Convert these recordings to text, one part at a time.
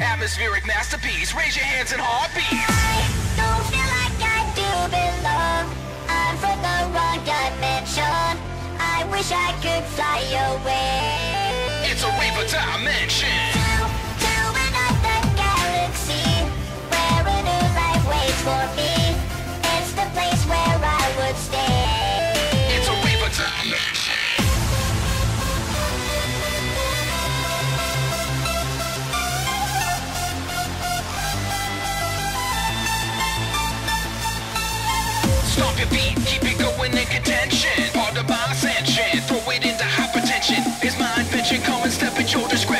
Atmospheric masterpiece. Raise your hands and heartbeats. I don't feel like I do belong. I'm from the wrong dimension. I wish I could fly away. It's a reaper dimension. Stomp your beat, keep it going in contention. Part of my ascension, throw it into hypertension. It's my invention, come and step at your discretion.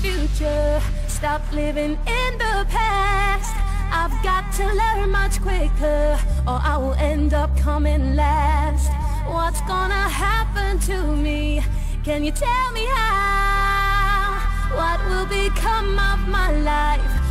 future. Stop living in the past. I've got to learn much quicker, or I will end up coming last. What's gonna happen to me? Can you tell me how? What will become of my life?